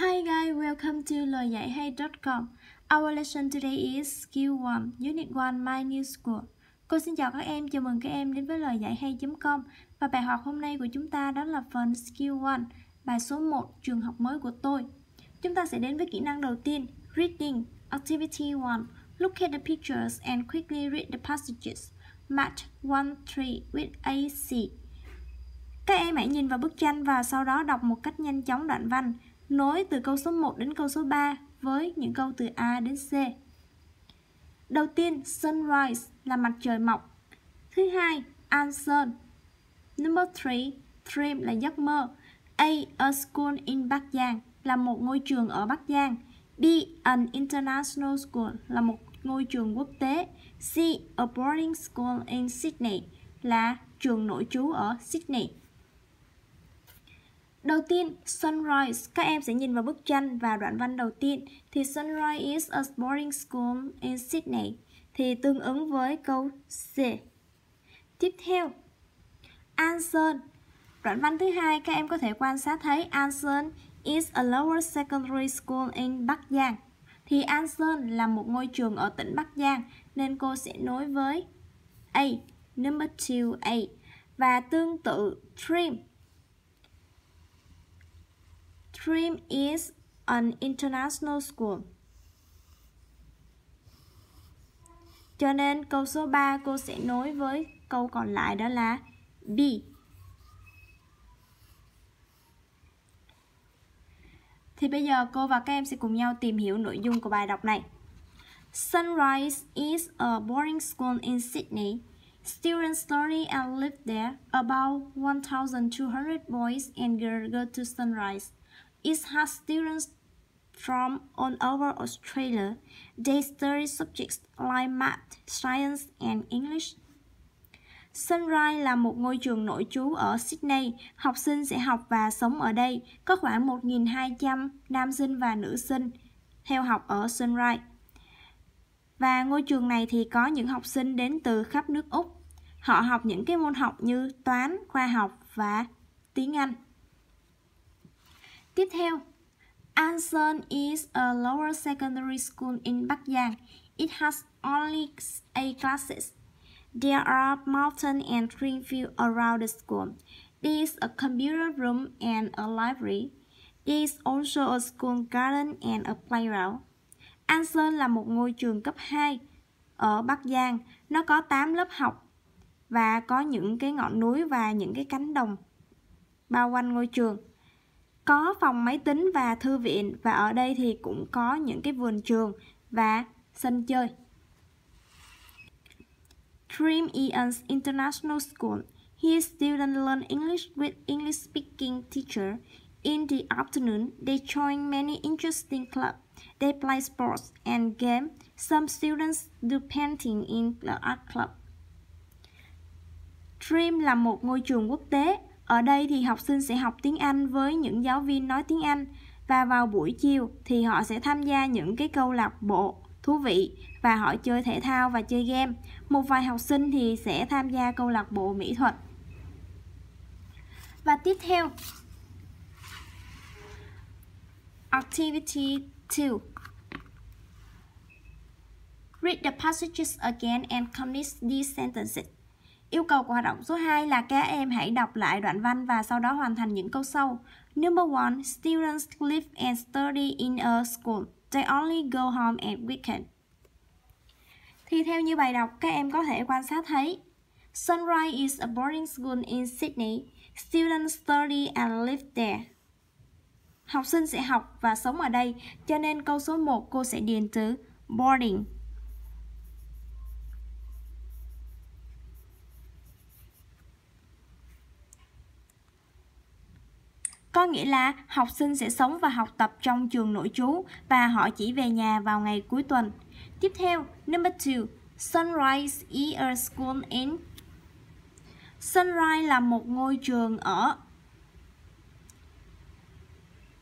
Hi guys, welcome to lời dạy hay.com. Our lesson today is Skill 1, Unit 1, My New School. Cô xin chào các em, chào mừng các em đến với lời dạy hay.com. Và bài học hôm nay của chúng ta đó là phần Skill 1, bài số 1, trường học mới của tôi. Chúng ta sẽ đến với kỹ năng đầu tiên, Reading, Activity 1. Look at the pictures and quickly read the passages. Match 1, 3 with AC. Các em hãy nhìn vào bức tranh và sau đó đọc một cách nhanh chóng đoạn văn, nối từ câu số 1 đến câu số 3 với những câu từ A đến C. Đầu tiên, sunrise là mặt trời mọc. Thứ hai, answer. Number 3, dream là giấc mơ. A, a school in Bắc Giang là một ngôi trường ở Bắc Giang. B, an international school là một ngôi trường quốc tế. C, a boarding school in Sydney là trường nội trú ở Sydney. Đầu tiên, sunrise, các em sẽ nhìn vào bức tranh và đoạn văn đầu tiên thì sunrise is a boarding school in Sydney thì tương ứng với câu C. Tiếp theo, Anson. Đoạn văn thứ hai các em có thể quan sát thấy Anson is a lower secondary school in Bắc Giang. Thì Anson là một ngôi trường ở tỉnh Bắc Giang nên cô sẽ nối với A, number 2A. Và tương tự Trim Dream is an international school. Cho nên câu số 3 cô sẽ nối với câu còn lại đó là B. Thì bây giờ cô và các em sẽ cùng nhau tìm hiểu nội dung của bài đọc này. Sunrise is a boarding school in Sydney. Students study and live there. About 1,200 boys and girls go to Sunrise. It has students from all over Australia. They study subjects like math, science and English. Sunrise là một ngôi trường nội trú ở Sydney. Học sinh sẽ học và sống ở đây. Có khoảng 1.200 nam sinh và nữ sinh theo học ở Sunrise. Và ngôi trường này thì có những học sinh đến từ khắp nước Úc. Họ học những cái môn học như toán, khoa học và tiếng Anh. Tiếp theo, Anson is a lower secondary school in Bắc Giang. It has only A classes. There are mountain and green fields around the school. There is a computer room and a library. There is also a school garden and a playground. Anson là một ngôi trường cấp 2 ở Bắc Giang. Nó có 8 lớp học và có những cái ngọn núi và những cái cánh đồng bao quanh ngôi trường có phòng máy tính và thư viện và ở đây thì cũng có những cái vườn trường và sân chơi. Dream Ian's International School. Here students learn English with English speaking teacher. In the afternoon, they join many interesting clubs. They play sports and games. Some students do painting in the art club. Dream là một ngôi trường quốc tế ở đây thì học sinh sẽ học tiếng Anh với những giáo viên nói tiếng Anh và vào buổi chiều thì họ sẽ tham gia những cái câu lạc bộ thú vị và họ chơi thể thao và chơi game. Một vài học sinh thì sẽ tham gia câu lạc bộ mỹ thuật. Và tiếp theo, Activity 2 Read the passages again and complete these sentences. Yêu cầu của hoạt động số 2 là các em hãy đọc lại đoạn văn và sau đó hoàn thành những câu sau. Number 1. Students live and study in a school. They only go home at weekend. Thì theo như bài đọc, các em có thể quan sát thấy Sunrise is a boarding school in Sydney. Students study and live there. Học sinh sẽ học và sống ở đây, cho nên câu số 1 cô sẽ điền từ boarding. Có nghĩa là học sinh sẽ sống và học tập trong trường nội trú và họ chỉ về nhà vào ngày cuối tuần. Tiếp theo, number 2, Sunrise is a school in. Sunrise là một ngôi trường ở.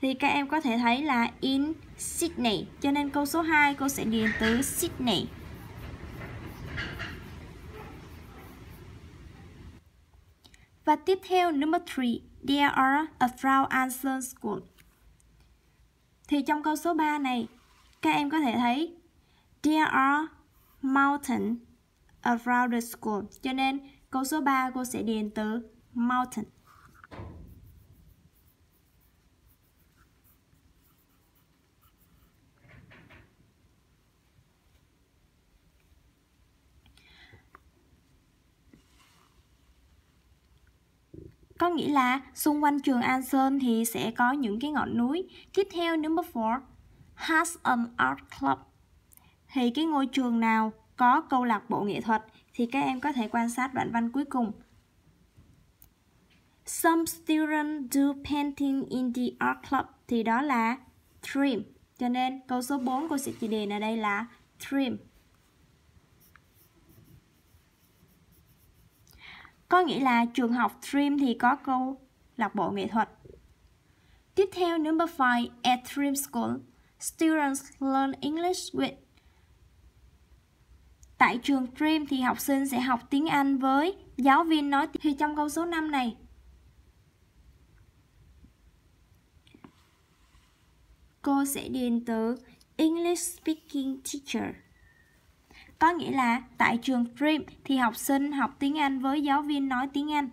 Thì các em có thể thấy là in Sydney cho nên câu số 2 cô sẽ điền từ Sydney. Và tiếp theo number 3 There are a Frau Anson School. Thì trong câu số 3 này, các em có thể thấy There are mountain around the school. Cho nên câu số 3 cô sẽ điền từ mountain. Có nghĩa là xung quanh trường An Sơn thì sẽ có những cái ngọn núi. Tiếp theo, number 4 has an art club. Thì cái ngôi trường nào có câu lạc bộ nghệ thuật thì các em có thể quan sát đoạn văn cuối cùng. Some students do painting in the art club thì đó là trim. Cho nên câu số 4 cô sẽ chỉ đề ở đây là trim. Có nghĩa là trường học Trim thì có câu lạc bộ nghệ thuật. Tiếp theo, number 5, at Dream School, students learn English with Tại trường Trim thì học sinh sẽ học tiếng Anh với giáo viên nói thì trong câu số 5 này cô sẽ điền từ English speaking teacher. Có nghĩa là tại trường Dream thì học sinh học tiếng Anh với giáo viên nói tiếng Anh.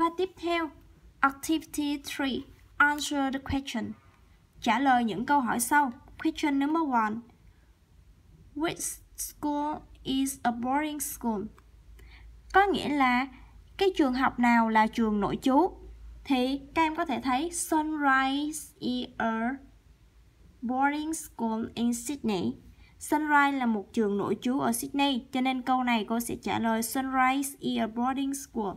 Và tiếp theo, Activity 3. Answer the question. Trả lời những câu hỏi sau. Question number one. Which school is a boarding school? Có nghĩa là cái trường học nào là trường nội trú? Thì các em có thể thấy Sunrise is a boarding school in Sydney. Sunrise là một trường nội trú ở Sydney, cho nên câu này cô sẽ trả lời Sunrise is a boarding school.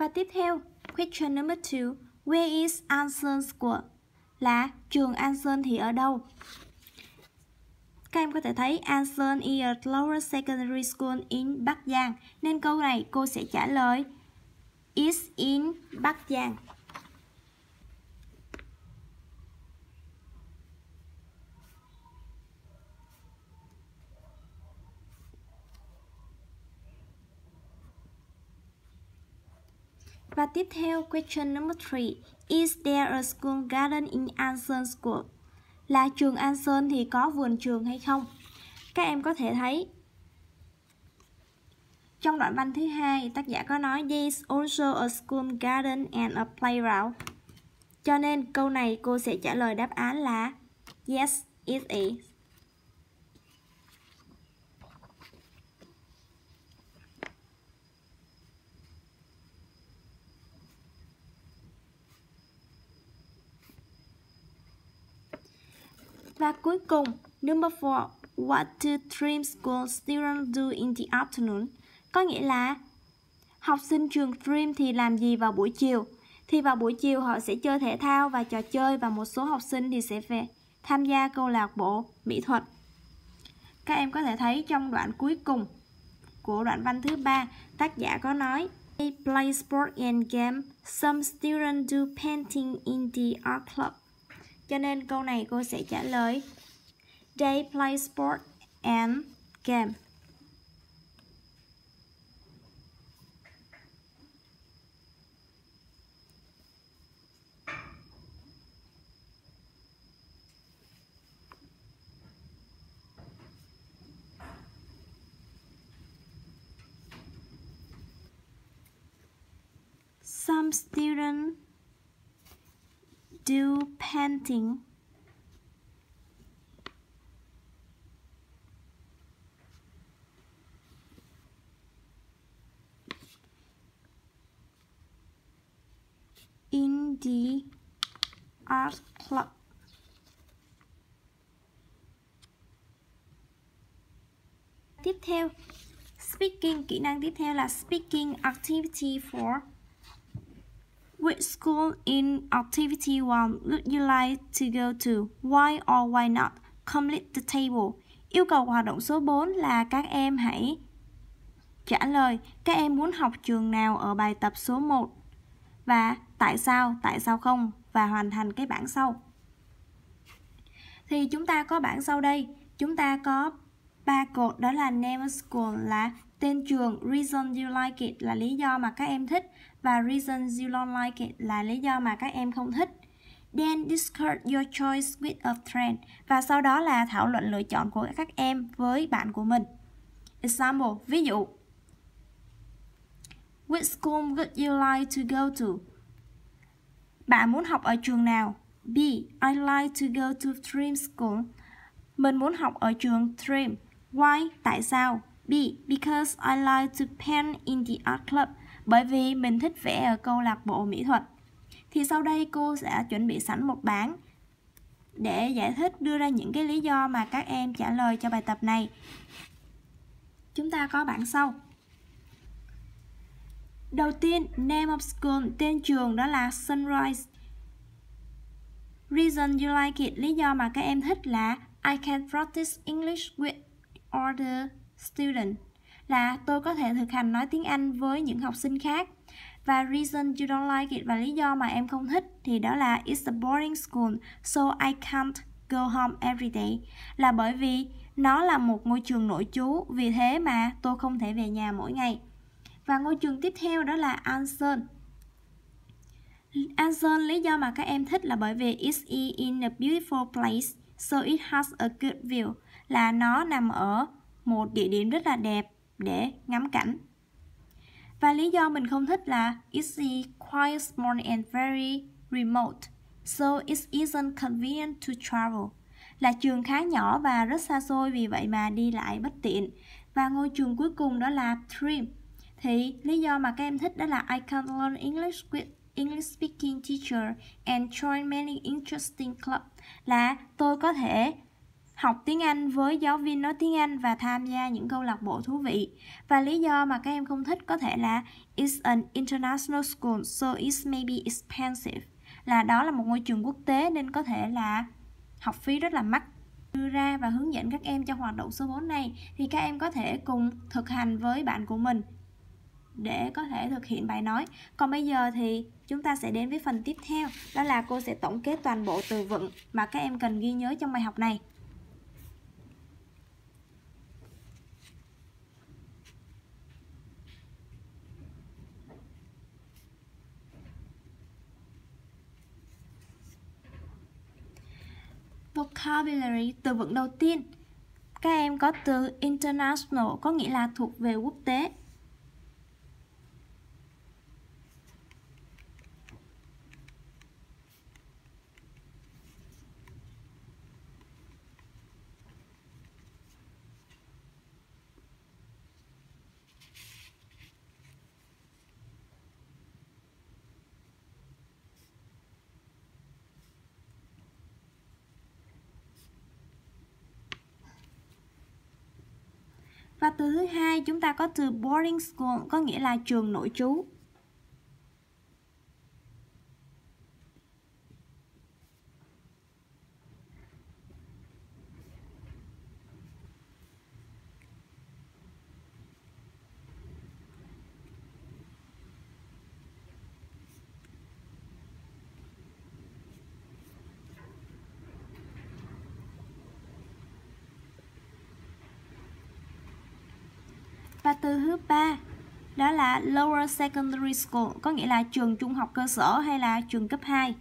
Và tiếp theo, question number 2. Where is Anson School? Là trường Anson thì ở đâu? Các em có thể thấy Anson is a lower secondary school in Bắc Giang. Nên câu này cô sẽ trả lời is in Bắc Giang. Và tiếp theo, question number 3. Is there a school garden in Anson School? Là trường Anson thì có vườn trường hay không? Các em có thể thấy trong đoạn văn thứ hai, tác giả có nói There is also a school garden and a playground. Cho nên câu này cô sẽ trả lời đáp án là Yes, it is. Và cuối cùng, number 4. What do dream school students do in the afternoon? Có nghĩa là học sinh trường Dream thì làm gì vào buổi chiều? Thì vào buổi chiều họ sẽ chơi thể thao và trò chơi và một số học sinh thì sẽ về tham gia câu lạc bộ mỹ thuật. Các em có thể thấy trong đoạn cuối cùng của đoạn văn thứ ba, tác giả có nói They play sport and game. Some students do painting in the art club. Cho nên câu này cô sẽ trả lời They play sport and game. Some students do painting. in the art club. Tiếp theo, speaking, kỹ năng tiếp theo là speaking activity for Which school in activity 1 would you like to go to? Why or why not? Complete the table. Yêu cầu của hoạt động số 4 là các em hãy trả lời các em muốn học trường nào ở bài tập số 1 và tại sao, tại sao không và hoàn thành cái bảng sau. Thì chúng ta có bảng sau đây, chúng ta có ba cột đó là name of school là tên trường, reason you like it là lý do mà các em thích và reason you don't like it là lý do mà các em không thích. Then discuss your choice with a friend và sau đó là thảo luận lựa chọn của các em với bạn của mình. Example, ví dụ Which school would you like to go to? Bạn muốn học ở trường nào? B. I like to go to dream School. Mình muốn học ở trường dream Why? Tại sao? B. Because I like to paint in the art club. Bởi vì mình thích vẽ ở câu lạc bộ mỹ thuật. Thì sau đây cô sẽ chuẩn bị sẵn một bảng để giải thích đưa ra những cái lý do mà các em trả lời cho bài tập này. Chúng ta có bảng sau. Đầu tiên, name of school, tên trường đó là Sunrise. Reason you like it, lý do mà các em thích là I can practice English with other students. Là tôi có thể thực hành nói tiếng Anh với những học sinh khác. Và reason you don't like it và lý do mà em không thích thì đó là it's a boring school, so I can't go home every day. Là bởi vì nó là một ngôi trường nội trú, vì thế mà tôi không thể về nhà mỗi ngày. Và ngôi trường tiếp theo đó là Anson. Anson lý do mà các em thích là bởi vì it's e in a beautiful place, so it has a good view. Là nó nằm ở một địa điểm rất là đẹp để ngắm cảnh. Và lý do mình không thích là it's quite small and very remote, so it isn't convenient to travel. Là trường khá nhỏ và rất xa xôi vì vậy mà đi lại bất tiện. Và ngôi trường cuối cùng đó là Trim thì lý do mà các em thích đó là I can learn English with English speaking teacher and join many interesting club là tôi có thể học tiếng Anh với giáo viên nói tiếng Anh và tham gia những câu lạc bộ thú vị. Và lý do mà các em không thích có thể là it's an international school, so it's maybe expensive. Là đó là một ngôi trường quốc tế nên có thể là học phí rất là mắc đưa ra và hướng dẫn các em trong hoạt động số 4 này thì các em có thể cùng thực hành với bạn của mình để có thể thực hiện bài nói còn bây giờ thì chúng ta sẽ đến với phần tiếp theo, đó là cô sẽ tổng kết toàn bộ từ vựng mà các em cần ghi nhớ trong bài học này Vocabulary, từ vựng đầu tiên. Các em có từ international có nghĩa là thuộc về quốc tế. Và từ thứ hai, chúng ta có từ boarding school, có nghĩa là trường nội trú. Tư từ thứ ba đó là lower secondary school, có nghĩa là trường trung học cơ sở hay là trường cấp 2.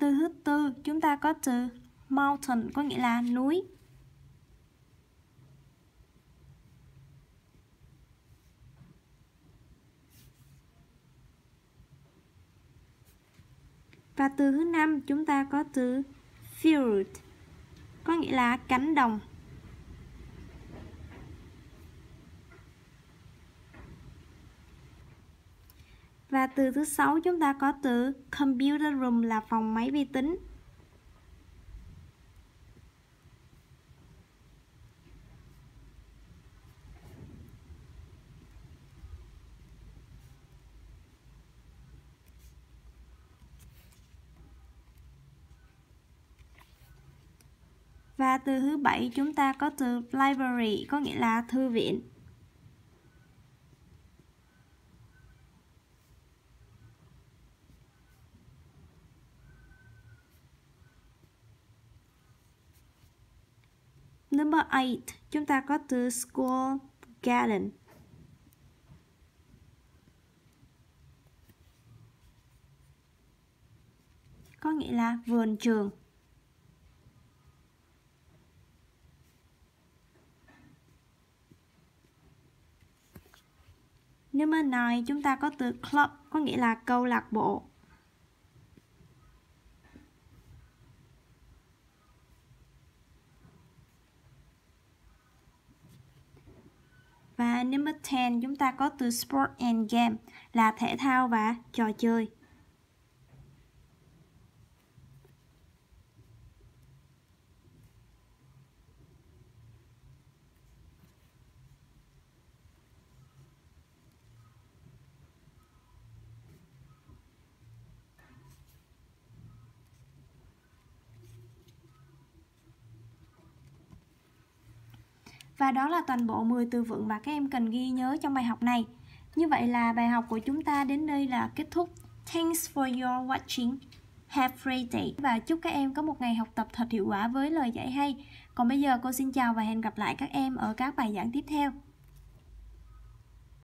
Từ thứ tư, chúng ta có từ mountain, có nghĩa là núi. Và từ thứ năm, chúng ta có từ field, có nghĩa là cánh đồng. Và từ thứ sáu chúng ta có từ computer room là phòng máy vi tính. Và từ thứ bảy chúng ta có từ library, có nghĩa là thư viện. Number 8, chúng ta có từ school garden. Có nghĩa là vườn trường. Number 9, chúng ta có từ club, có nghĩa là câu lạc bộ. Và number 10 chúng ta có từ sport and game là thể thao và trò chơi. Và đó là toàn bộ 10 từ vựng mà các em cần ghi nhớ trong bài học này. Như vậy là bài học của chúng ta đến đây là kết thúc. Thanks for your watching. Have a great day và chúc các em có một ngày học tập thật hiệu quả với lời dạy hay. Còn bây giờ cô xin chào và hẹn gặp lại các em ở các bài giảng tiếp theo.